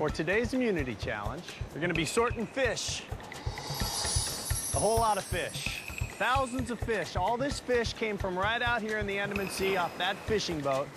For today's immunity challenge, we're gonna be sorting fish. A whole lot of fish. Thousands of fish. All this fish came from right out here in the Andaman Sea off that fishing boat.